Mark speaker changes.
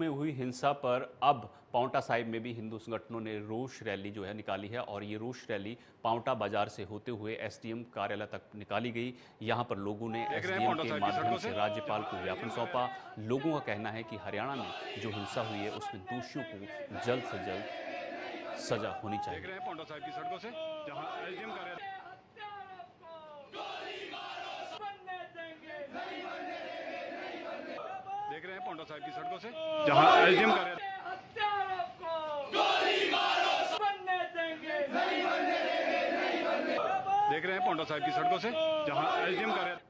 Speaker 1: में हुई हिंसा पर अब पाउंटा साहिब में भी हिंदू संगठनों ने रोष रैली जो है निकाली है और ये रोष रैली पाउंटा बाज़ार से होते हुए एसडीएम कार्यालय तक निकाली गई। यहाँ पर लोगों ने एसडीएम के माध्यम से। राज्यपाल को ज्ञापन सौंपा। लोगों का कहना है कि हरियाणा में जो हिंसा हुई है उसमें दोषियों को जल्द से जल्द सजा होनी चाहिए।
Speaker 2: रहे साहब की सड़कों से। जहाँ एसडीएम कर देख रहे हैं पौंडा साहब की सड़कों से जहाँ एसडीएम कार्यालय